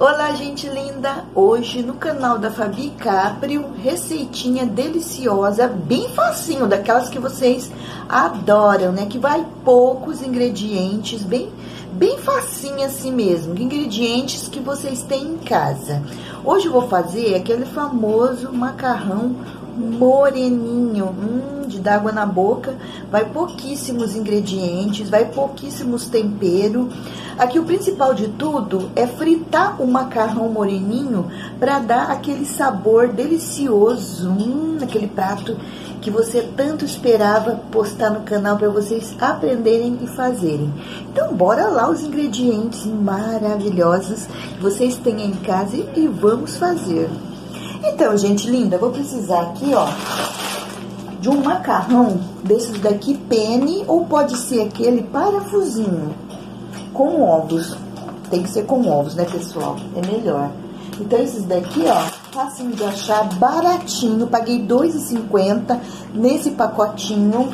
Olá, gente linda! Hoje no canal da Fabi Caprio, receitinha deliciosa, bem facinho, daquelas que vocês adoram, né? Que vai poucos ingredientes, bem, bem facinho assim mesmo, ingredientes que vocês têm em casa. Hoje eu vou fazer aquele famoso macarrão moreninho, hum, de dar água na boca, vai pouquíssimos ingredientes, vai pouquíssimos temperos. Aqui o principal de tudo é fritar o macarrão moreninho para dar aquele sabor delicioso, hum, aquele prato que você tanto esperava postar no canal para vocês aprenderem e fazerem. Então, bora lá os ingredientes maravilhosos que vocês têm em casa e vamos fazer. Então, gente linda, vou precisar aqui, ó, de um macarrão desses daqui pene ou pode ser aquele parafusinho com ovos. Tem que ser com ovos, né, pessoal? É melhor. Então, esses daqui, ó, fácil de achar, baratinho. Paguei R$2,50 nesse pacotinho.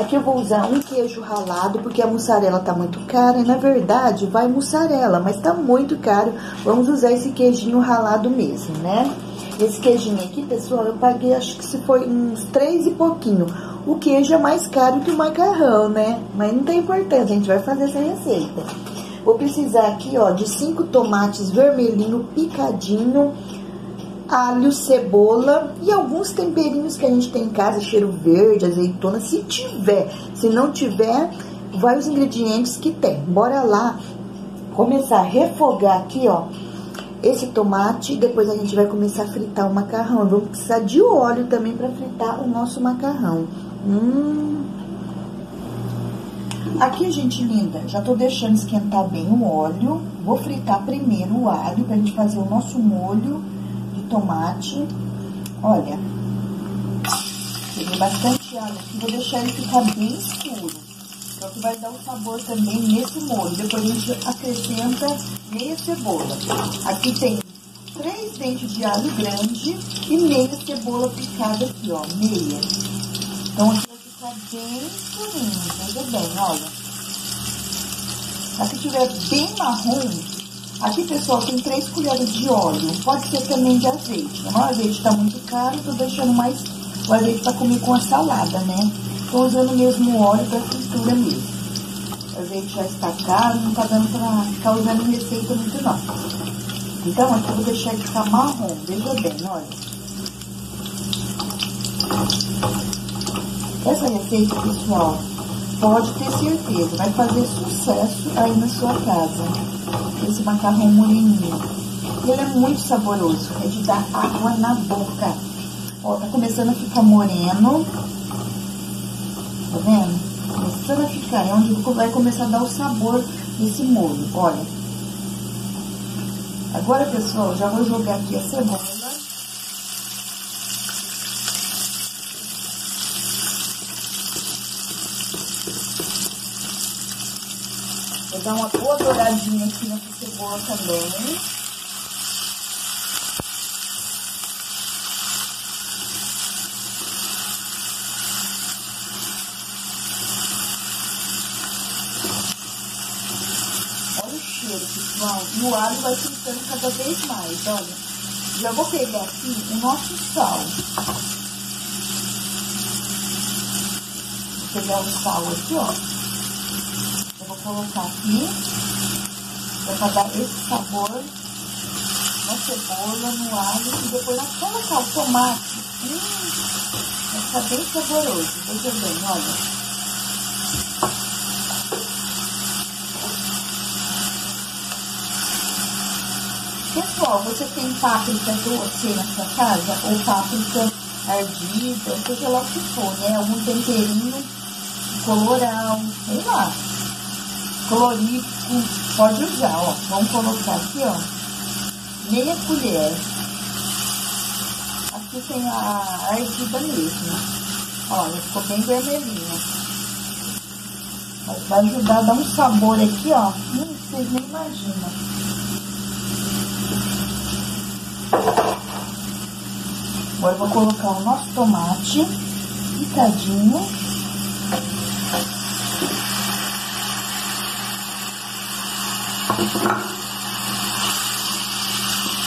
Aqui eu vou usar um queijo ralado, porque a mussarela tá muito cara. Na verdade, vai mussarela, mas tá muito caro. Vamos usar esse queijinho ralado mesmo, né? Esse queijinho aqui, pessoal, eu paguei, acho que se foi uns três e pouquinho. O queijo é mais caro que o macarrão, né? Mas não tem importância, a gente vai fazer essa receita. Vou precisar aqui, ó, de cinco tomates vermelhinho picadinho, alho, cebola e alguns temperinhos que a gente tem em casa, cheiro verde, azeitona, se tiver. Se não tiver, vai os ingredientes que tem. Bora lá começar a refogar aqui, ó, esse tomate. Depois a gente vai começar a fritar o macarrão. Vamos precisar de óleo também para fritar o nosso macarrão. Hum. Aqui, gente linda, já tô deixando esquentar bem o óleo. Vou fritar primeiro o alho pra gente fazer o nosso molho tomate. Olha, peguei bastante alho aqui, vou deixar ele ficar bem escuro. Então, que vai dar o sabor também nesse molho. Depois a gente acrescenta meia cebola. Aqui tem três dentes de alho grande e meia cebola picada aqui, ó, meia. Então, aqui vai ficar bem escurinho, veja bem, olha. Se tiver bem marrom, Aqui, pessoal, tem três colheres de óleo. Pode ser também de azeite. O azeite está muito caro, tô deixando mais o azeite para comer com a salada, né? Tô usando mesmo o óleo para fritura mesmo. O azeite já está caro, não tá dando para ficar usando receita muito não. Então, aqui eu vou deixar ele ficar marrom. Veja bem, olha. Essa receita, pessoal, pode ter certeza, vai fazer sucesso aí na sua casa esse macarrão moreninho. Ele é muito saboroso, é de dar água na boca. Ó, tá começando a ficar moreno. Tá vendo? Começando a ficar, é onde vai começar a dar o sabor desse molho, olha. Agora, pessoal, já vou jogar aqui a cebola. Vou dar uma boa douradinha aqui nessa cebola também. Olha o cheiro, pessoal. E o alho vai fritando cada vez mais, olha. Já vou pegar aqui o nosso sal. Vou pegar o sal aqui, ó colocar aqui, para dar esse sabor na cebola, no alho, e depois nós colocar o tomate. Hum, vai ficar bem saboroso, veja bem, olha. Pessoal, você tem páprica doce na sua casa? Ou páprica ardida, seja lá o que for, né? Algum temperinho colorau, sei lá colorido, pode usar, ó. Vamos colocar aqui, ó, meia colher. Aqui tem a ardida mesmo. Olha, ficou bem vermelhinha. Vai ajudar a dar um sabor aqui, ó. Hum, vocês nem imaginam. Agora eu vou colocar o nosso tomate picadinho.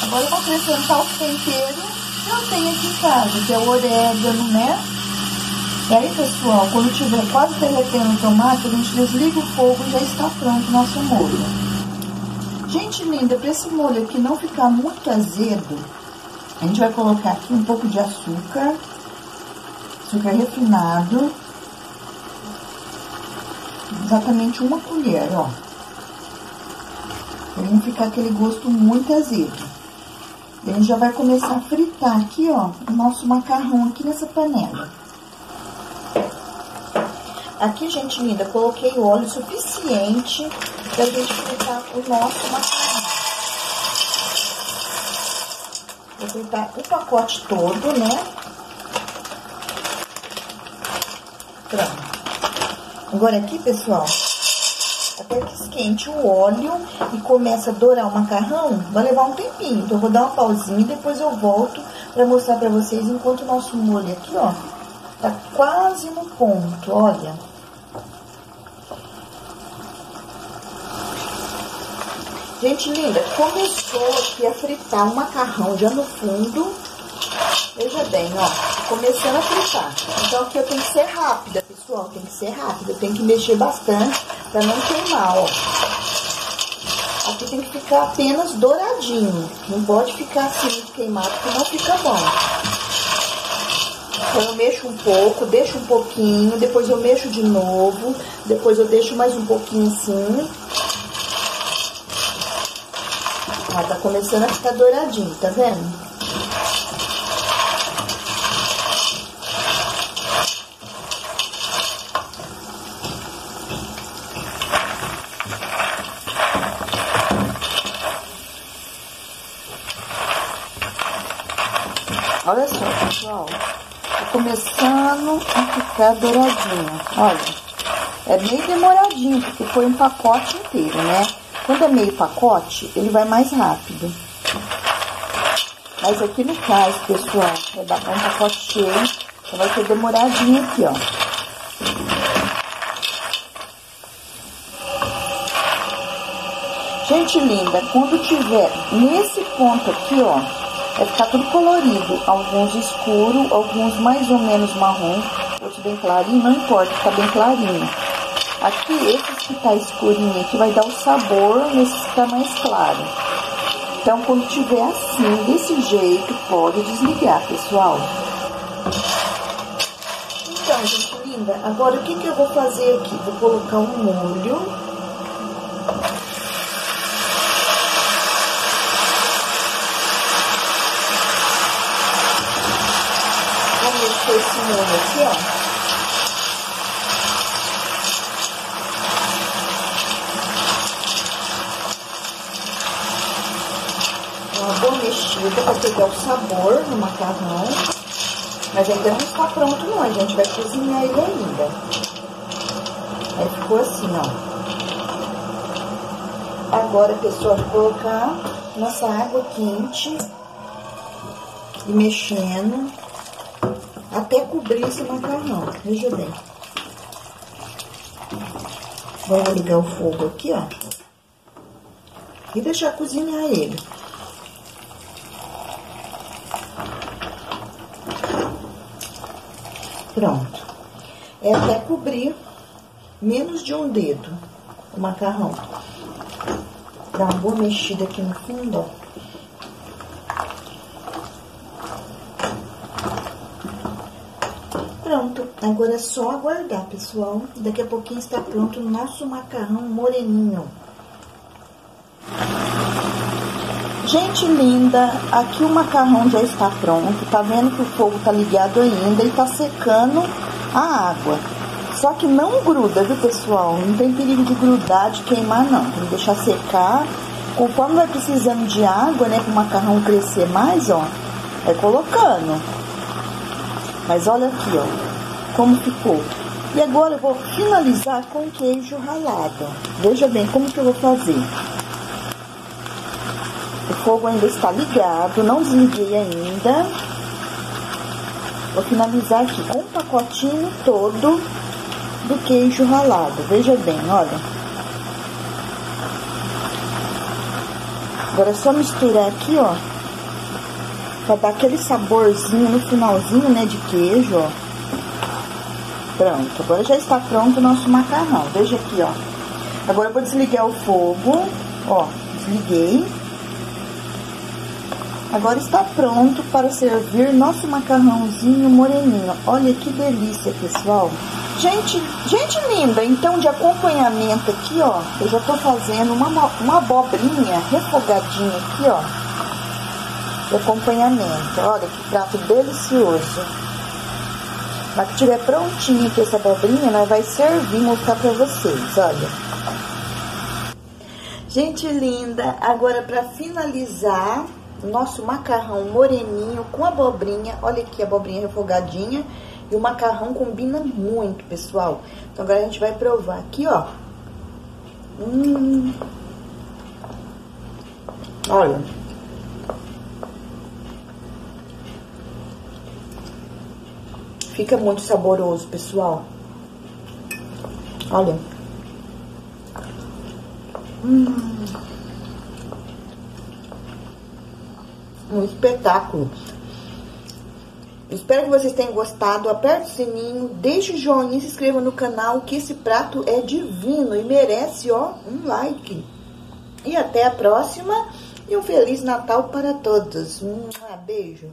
Agora eu vou acrescentar os temperos que eu tenho aqui em casa, que é o orégano, né? E aí, pessoal, quando tiver quase derretendo o tomate, a gente desliga o fogo e já está pronto o nosso molho. Gente linda, para esse molho aqui não ficar muito azedo, a gente vai colocar aqui um pouco de açúcar, açúcar refinado, exatamente uma colher, ó. Pra não ficar aquele gosto muito azedo. a gente já vai começar a fritar aqui, ó, o nosso macarrão aqui nessa panela. Aqui, gente linda, coloquei óleo suficiente pra gente fritar o nosso macarrão. Vou fritar o pacote todo, né? Pronto. Agora aqui, pessoal, até que esquente o óleo e começa a dourar o macarrão, vai levar um tempinho. Então, eu vou dar uma pausinha e depois eu volto pra mostrar pra vocês enquanto o nosso molho aqui, ó, tá quase no ponto, olha. Gente linda, começou aqui a fritar o macarrão já no fundo. Veja bem, ó, começando a fritar. Então aqui eu tenho que ser rápida, pessoal, tem que ser rápida. Tem que mexer bastante pra não queimar, ó. Aqui tem que ficar apenas douradinho. Não pode ficar assim queimado, porque não fica bom. Então eu mexo um pouco, deixo um pouquinho, depois eu mexo de novo, depois eu deixo mais um pouquinho assim. Ó, tá começando a ficar douradinho, tá vendo? Olha só, pessoal. Tá começando a ficar douradinho. Olha. É meio demoradinho, porque foi um pacote inteiro, né? Quando é meio pacote, ele vai mais rápido. Mas aqui no caso, pessoal, é dar um pacote cheio, então vai ser demoradinho aqui, ó. Gente linda, quando tiver nesse ponto aqui, ó, vai ficar tudo colorido. Alguns escuro, alguns mais ou menos marrom, outros bem clarinho, não importa, fica bem clarinho. Aqui, esse que tá escurinho aqui vai dar o sabor nesse que tá mais claro. Então, quando tiver assim, desse jeito, pode desligar, pessoal. Então, gente linda, agora o que que eu vou fazer aqui? Vou colocar um molho. Vamos aqui, ó. uma boa mexida para pegar o sabor no macarrão. Mas ainda não está pronto não, a gente vai cozinhar ele ainda. Aí ficou assim, ó. Agora, pessoal, colocar nossa água quente e mexendo até cobrir esse macarrão. Veja bem. Vamos ligar o fogo aqui, ó. E deixar cozinhar ele. Pronto. É até cobrir menos de um dedo o macarrão. Dá uma boa mexida aqui no fundo, ó. Pronto, agora é só aguardar, pessoal. Daqui a pouquinho está pronto o nosso macarrão moreninho. Gente linda, aqui o macarrão já está pronto, tá vendo que o fogo tá ligado ainda e tá secando a água. Só que não gruda, viu pessoal? Não tem perigo de grudar, de queimar não. Tem que deixar secar. Conforme vai precisando de água, né, para o macarrão crescer mais, ó, vai colocando. Mas olha aqui, ó, como ficou. E agora eu vou finalizar com queijo ralado. Veja bem como que eu vou fazer. O fogo ainda está ligado, não desliguei ainda. Vou finalizar aqui com um pacotinho todo do queijo ralado. Veja bem, olha. Agora é só misturar aqui, ó, Pra dar aquele saborzinho no finalzinho, né, de queijo, ó. Pronto, agora já está pronto o nosso macarrão. Veja aqui, ó. Agora eu vou desligar o fogo, ó, desliguei. Agora está pronto para servir nosso macarrãozinho moreninho. Olha que delícia, pessoal. Gente, gente linda, então de acompanhamento aqui, ó, eu já tô fazendo uma, uma abobrinha refogadinha aqui, ó, acompanhamento. Olha que prato delicioso. Na que tiver prontinho aqui essa abobrinha, nós vai servir, mostrar pra vocês, olha. Gente linda, agora para finalizar, nosso macarrão moreninho com abobrinha. Olha aqui a abobrinha refogadinha. E o macarrão combina muito, pessoal. Então agora a gente vai provar aqui, ó. Hum. Olha. Fica muito saboroso, pessoal. Olha. Hum. um espetáculo. Espero que vocês tenham gostado. Aperte o sininho, deixe o joinha, se inscreva no canal, que esse prato é divino e merece, ó, um like. E até a próxima e um Feliz Natal para todos. Um beijo.